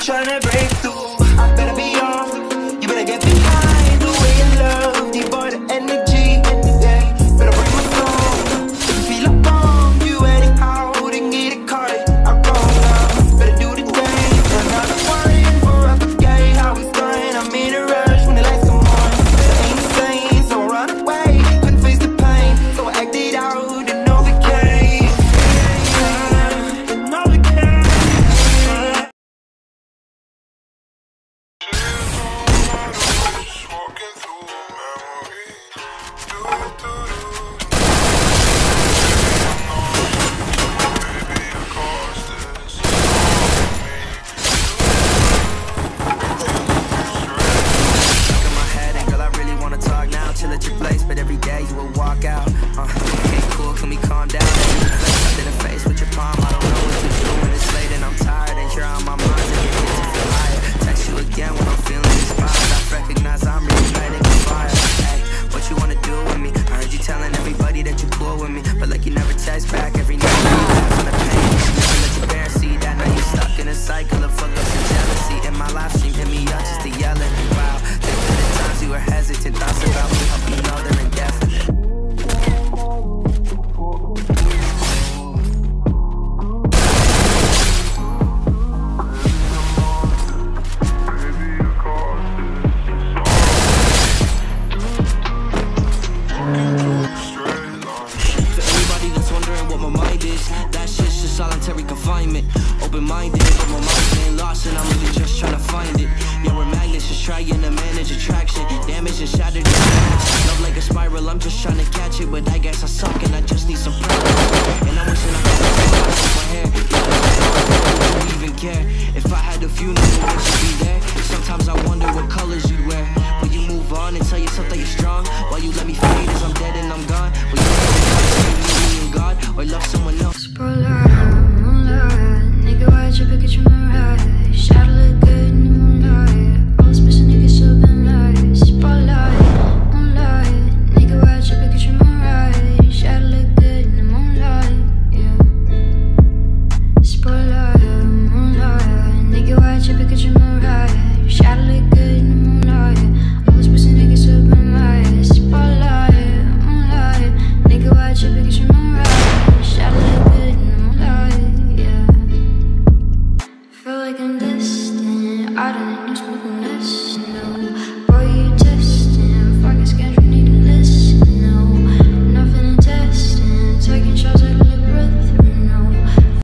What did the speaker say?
Trying to break with me, but like you never text back. place That shit's just solitary confinement. Open-minded, but my mind ain't lost And I'm really just trying to find it. Yeah, we're magnets just trying to manage attraction. Damage and shattered Love like a spiral, I'm just trying to catch it. But I guess I suck and I just need some practice. And I'm wishing I had my hair. Even care. If I had a funeral? would you be there? Sometimes I